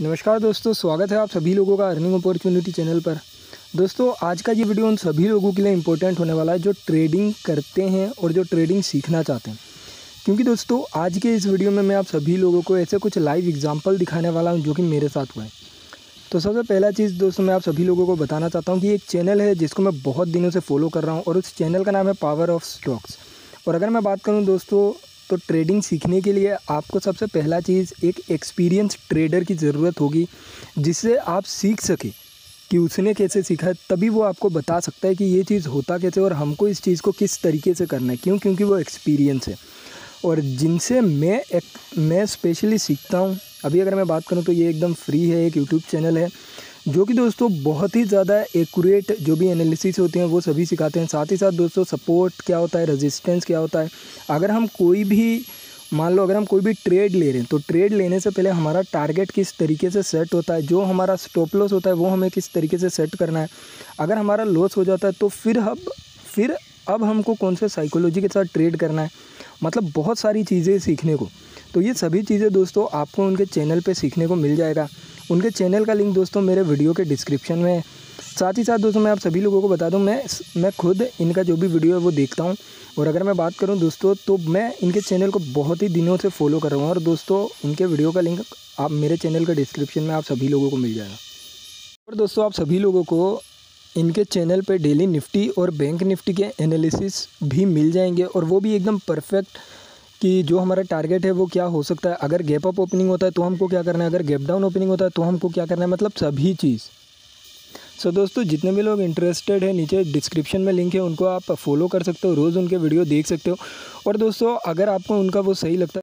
नमस्कार दोस्तों, स्वागत है आप सभी लोगों का अर्निंग अपॉर्चुनिटी चैनल पर। दोस्तों, आज का ये वीडियो उन सभी लोगों के लिए इम्पोर्टेंट होने वाला है जो ट्रेडिंग करते हैं और जो ट्रेडिंग सीखना चाहते हैं। क्योंकि दोस्तों, आज के इस वीडियो में मैं आप सभी लोगों को ऐसे कुछ लाइव एग्ज़ाम्पल दिखाने वाला हूँ जो कि मेरे साथ हुआ है। तो सबसे पहला चीज़ दोस्तों, मैं आप सभी लोगों को बताना चाहता हूँ कि एक चैनल है जिसको मैं बहुत दिनों से फॉलो कर रहा हूँ और उस चैनल का नाम है पावर ऑफ़ स्टॉक्स और अगर मैं बात करूँ दोस्तों तो ट्रेडिंग सीखने के लिए आपको सबसे पहला चीज़ एक एक्सपीरियंस ट्रेडर की ज़रूरत होगी, जिससे आप सीख सके कि उसने कैसे सीखा है, तभी वो आपको बता सकता है कि ये चीज़ होता कैसे और हमको इस चीज़ को किस तरीके से करना है। क्यों? क्योंकि वो एक्सपीरियंस है। और जिनसे मैं एक, मैं स्पेशली सीखता हूँ, अभी अगर मैं बात करूँ तो ये एकदम फ्री है, एक यूट्यूब चैनल है। जो कि दोस्तों बहुत ही ज़्यादा एक्यूरेट जो भी एनालिसिस होते हैं, वो सभी सिखाते हैं। साथ ही साथ दोस्तों सपोर्ट क्या होता है रेजिस्टेंस क्या होता है? अगर हम कोई भी, मान लो अगर हम कोई भी ट्रेड ले रहे हैं तो ट्रेड लेने से पहले हमारा टारगेट किस तरीके से सेट होता है, जो हमारा स्टॉप लॉस होता है, वो हमें किस तरीके से सेट करना है। अगर हमारा लॉस हो जाता है तो फिर अब फिर अब हमको कौन से साइकोलॉजी के साथ ट्रेड करना है? मतलब बहुत सारी चीज़ें सीखने को। तो ये सभी चीज़ें दोस्तों आपको उनके चैनल पे सीखने को मिल जाएगा। उनके चैनल का लिंक दोस्तों मेरे वीडियो के डिस्क्रिप्शन में है। साथ ही साथ दोस्तों मैं आप सभी लोगों को बता दूँ, मैं मैं खुद इनका जो भी वीडियो है वो देखता हूँ। और अगर मैं बात करूँ दोस्तों तो मैं इनके चैनल को बहुत ही दिनों से फॉलो कर रहा हूँ। और दोस्तों इनके वीडियो का लिंक आप, मेरे चैनल के डिस्क्रिप्शन में आप सभी लोगों को मिल जाएगा। और दोस्तों, आप सभी लोगों को इनके चैनल पर डेली निफ्टी और बैंक निफ्टी के एनालिसिस भी मिल जाएँगे। और वो भी एकदम परफेक्ट कि जो हमारा टारगेट है वो क्या हो सकता है? अगर गैप अप ओपनिंग होता है तो हमको क्या करना है? अगर गैप डाउन ओपनिंग होता है तो हमको क्या करना है? मतलब सभी चीज़। सो so, दोस्तों जितने भी लोग इंटरेस्टेड हैं नीचे डिस्क्रिप्शन में लिंक है उनको आप फॉलो कर सकते हो रोज़ उनके वीडियो देख सकते हो। और दोस्तों अगर आपको उनका वो सही लगता है